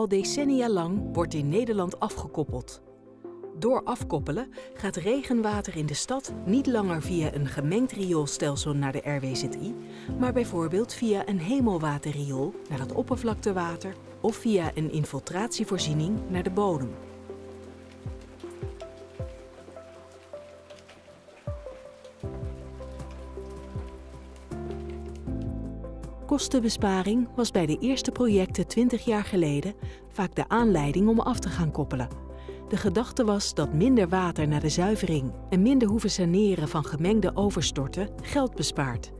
Al decennia lang wordt in Nederland afgekoppeld. Door afkoppelen gaat regenwater in de stad niet langer via een gemengd rioolstelsel naar de RWZI, maar bijvoorbeeld via een hemelwaterriool naar het oppervlaktewater of via een infiltratievoorziening naar de bodem. Kostenbesparing was bij de eerste projecten 20 jaar geleden vaak de aanleiding om af te gaan koppelen. De gedachte was dat minder water naar de zuivering en minder hoeven saneren van gemengde overstorten geld bespaart.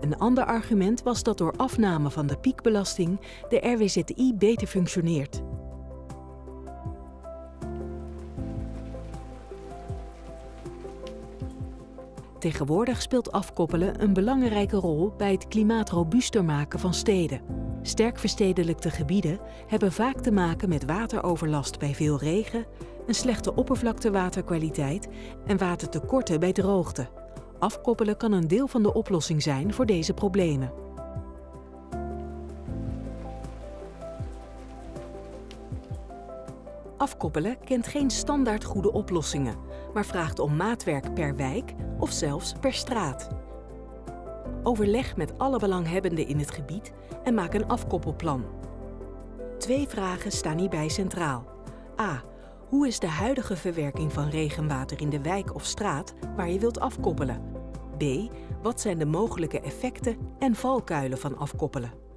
Een ander argument was dat door afname van de piekbelasting de RWZI beter functioneert. Tegenwoordig speelt afkoppelen een belangrijke rol bij het klimaatrobuuster maken van steden. Sterk verstedelijkte gebieden hebben vaak te maken met wateroverlast bij veel regen, een slechte oppervlaktewaterkwaliteit en watertekorten bij droogte. Afkoppelen kan een deel van de oplossing zijn voor deze problemen. Afkoppelen kent geen standaard goede oplossingen, maar vraagt om maatwerk per wijk of zelfs per straat. Overleg met alle belanghebbenden in het gebied en maak een afkoppelplan. Twee vragen staan hierbij centraal. A. Hoe is de huidige verwerking van regenwater in de wijk of straat waar je wilt afkoppelen? B. Wat zijn de mogelijke effecten en valkuilen van afkoppelen?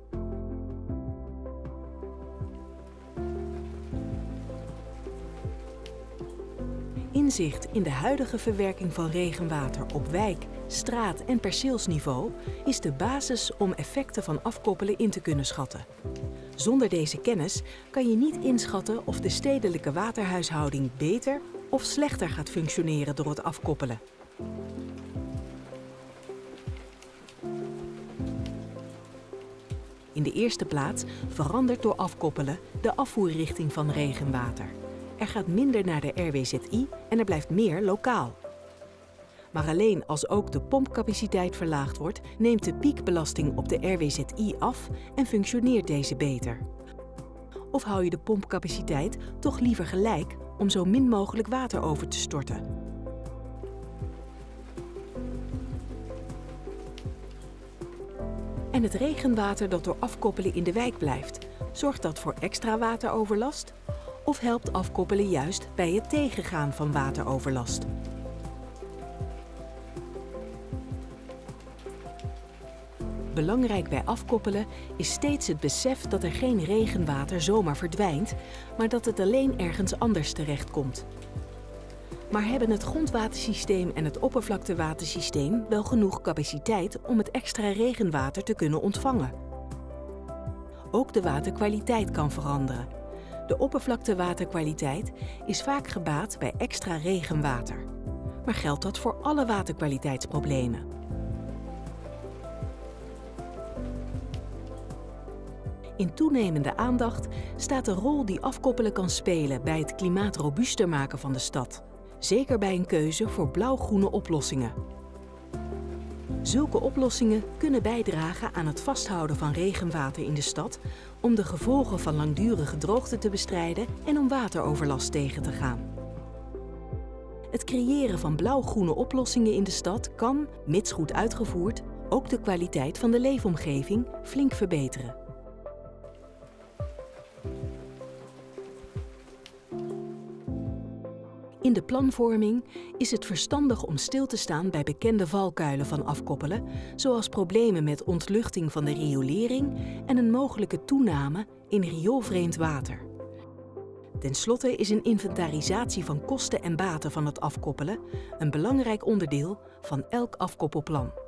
In de huidige verwerking van regenwater op wijk, straat en perceelsniveau is de basis om effecten van afkoppelen in te kunnen schatten. Zonder deze kennis kan je niet inschatten of de stedelijke waterhuishouding beter of slechter gaat functioneren door het afkoppelen. In de eerste plaats verandert door afkoppelen de afvoerrichting van regenwater. Er gaat minder naar de RWZI en er blijft meer lokaal. Maar alleen als ook de pompcapaciteit verlaagd wordt, neemt de piekbelasting op de RWZI af en functioneert deze beter. Of hou je de pompcapaciteit toch liever gelijk om zo min mogelijk water over te storten? En het regenwater dat door afkoppelen in de wijk blijft, zorgt dat voor extra wateroverlast? Of helpt afkoppelen juist bij het tegengaan van wateroverlast? Belangrijk bij afkoppelen is steeds het besef dat er geen regenwater zomaar verdwijnt, maar dat het alleen ergens anders terechtkomt. Maar hebben het grondwatersysteem en het oppervlaktewatersysteem wel genoeg capaciteit om het extra regenwater te kunnen ontvangen? Ook de waterkwaliteit kan veranderen. De oppervlaktewaterkwaliteit is vaak gebaat bij extra regenwater. Maar geldt dat voor alle waterkwaliteitsproblemen? In toenemende aandacht staat de rol die afkoppelen kan spelen bij het klimaatrobuuster maken van de stad. Zeker bij een keuze voor blauw-groene oplossingen. Zulke oplossingen kunnen bijdragen aan het vasthouden van regenwater in de stad om de gevolgen van langdurige droogte te bestrijden en om wateroverlast tegen te gaan. Het creëren van blauw-groene oplossingen in de stad kan, mits goed uitgevoerd, ook de kwaliteit van de leefomgeving flink verbeteren. In de planvorming is het verstandig om stil te staan bij bekende valkuilen van afkoppelen, zoals problemen met ontluchting van de riolering en een mogelijke toename in rioolvreemd water. Ten slotte is een inventarisatie van kosten en baten van het afkoppelen een belangrijk onderdeel van elk afkoppelplan.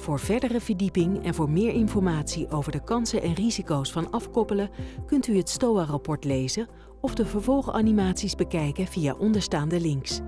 Voor verdere verdieping en voor meer informatie over de kansen en risico's van afkoppelen kunt u het STOA-rapport lezen of de vervolganimaties bekijken via onderstaande links.